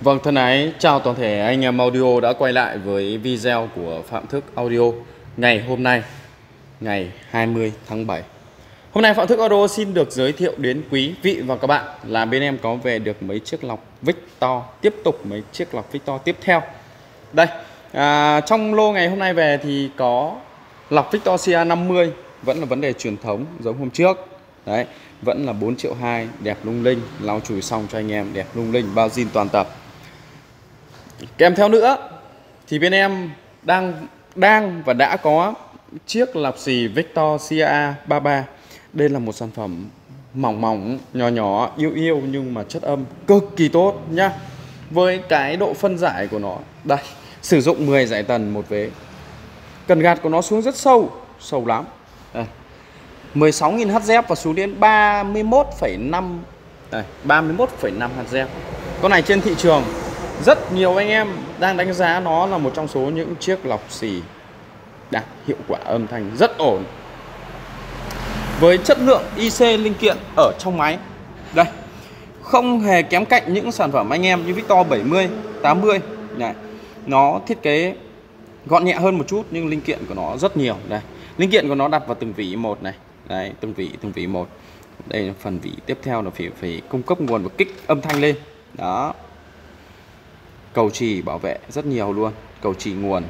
Vâng thân ái, chào toàn thể anh em audio đã quay lại với video của Phạm Thức Audio ngày hôm nay, ngày 20 tháng 7. Hôm nay Phạm Thức Audio xin được giới thiệu đến quý vị và các bạn là bên em có về được mấy chiếc lọc Victor, tiếp tục mấy chiếc lọc Victor tiếp theo. Đây, à, trong lô ngày hôm nay về thì có lọc Victor CA50 vẫn là vấn đề truyền thống giống hôm trước. Đấy, vẫn là 4 triệu 2 đẹp lung linh, lau chùi xong cho anh em đẹp lung linh, bao zin toàn tập Kèm theo nữa thì bên em đang đang và đã có chiếc lọc xì Victor CA 33. Đây là một sản phẩm mỏng mỏng, nhỏ nhỏ, yêu yêu nhưng mà chất âm cực kỳ tốt nhá. Với cái độ phân giải của nó, đây, sử dụng 10 giải tần một vế. Cần gạt của nó xuống rất sâu, sâu lắm. Đây. 16.000 Hz và xuống đến 31,5 đây, 31,5 Hz. Con này trên thị trường rất nhiều anh em đang đánh giá nó là một trong số những chiếc lọc xì đạt hiệu quả âm thanh rất ổn. Với chất lượng IC linh kiện ở trong máy. Đây, không hề kém cạnh những sản phẩm anh em như Victor 70 80 này, nó thiết kế gọn nhẹ hơn một chút nhưng linh kiện của nó rất nhiều. Đây, linh kiện của nó đặt vào từng vỉ một này. Đấy, từng vỉ từng vỉ một. Đây là phần vỉ tiếp theo là phải phải cung cấp nguồn và kích âm thanh lên. Đó cầu trì bảo vệ rất nhiều luôn. Cầu trì nguồn,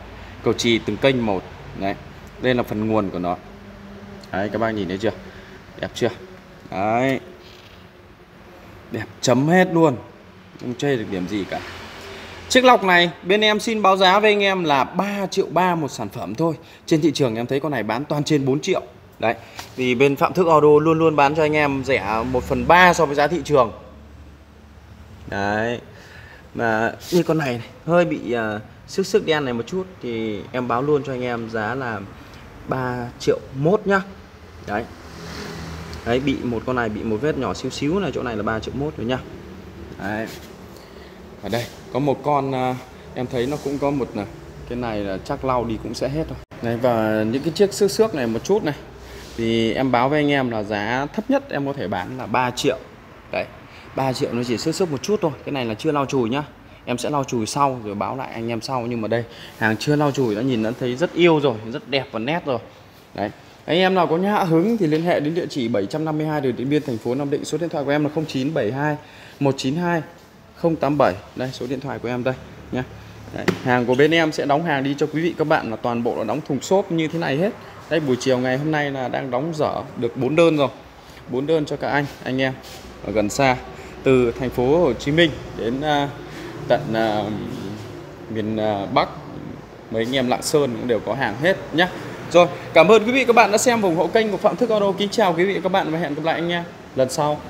cầu trì từng kênh một. Đấy, đây là phần nguồn của nó. Đấy, các bác nhìn thấy chưa? Đẹp chưa? Đấy. Đẹp chấm hết luôn. Không chê được điểm gì cả. Chiếc lọc này, bên em xin báo giá với anh em là 3 triệu 3 một sản phẩm thôi. Trên thị trường em thấy con này bán toàn trên 4 triệu. Đấy, Vì bên Phạm Thức Auto luôn luôn bán cho anh em rẻ 1 phần 3 so với giá thị trường. Đấy mà như con này, này hơi bị uh, sức sức đen này một chút thì em báo luôn cho anh em giá là 3 triệu mốt nhá. Đấy. Đấy bị một con này bị một vết nhỏ xíu xíu này chỗ này là 3 triệu mốt rồi nhá. Đấy. Ở đây có một con uh, em thấy nó cũng có một này cái này là chắc lau đi cũng sẽ hết rồi. Đấy và những cái chiếc xước xước này một chút này thì em báo với anh em là giá thấp nhất em có thể bán là 3 triệu. Đấy. 3 triệu nó chỉ sức sức một chút thôi cái này là chưa lau chùi nhá. Em sẽ lau chùi sau rồi báo lại anh em sau nhưng mà đây hàng chưa lau chùi đã nhìn đã thấy rất yêu rồi rất đẹp và nét rồi. Đấy. Anh em nào có nhã hứng thì liên hệ đến địa chỉ 752 đường Điện Biên thành phố Nam Định. Số điện thoại của em là 0972 192 087 đây số điện thoại của em đây nhé Đấy, hàng của bên em sẽ đóng hàng đi cho quý vị các bạn là toàn bộ là đóng thùng xốp như thế này hết. Đây buổi chiều ngày hôm nay là đang đóng dở được 4 đơn rồi. 4 đơn cho cả anh anh em ở gần xa từ thành phố Hồ Chí Minh đến à, tận à, miền à, Bắc. Mấy anh em Lạng Sơn cũng đều có hàng hết nhé rồi, cảm ơn quý vị các bạn đã xem và ủng hộ kênh của Phạm Thức Auto. Kính chào quý vị các bạn và hẹn gặp lại anh nha. Lần sau.